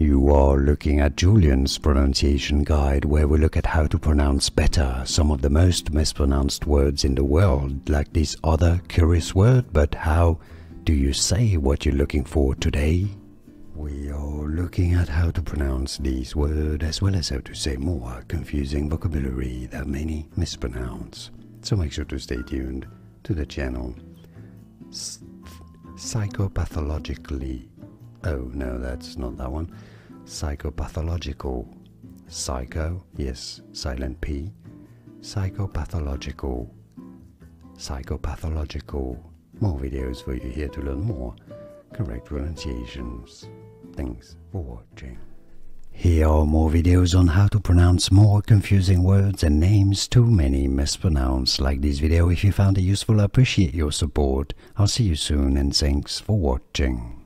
You are looking at Julien's pronunciation guide, where we look at how to pronounce better some of the most mispronounced words in the world, like this other curious word. But how do you say what you're looking for today? We are looking at how to pronounce these words as well as how to say more confusing vocabulary that many mispronounce. So make sure to stay tuned to the channel. S- psychopathologically. Oh no, that's not that one psychopathological. Psycho, yes, silent P. Psychopathological. Psychopathological. More videos for you here to learn more correct pronunciations. Thanks for watching. Here are more videos on how to pronounce more confusing words and names too many mispronounced. Like this video if you found it useful, I appreciate your support. I'll see you soon and thanks for watching.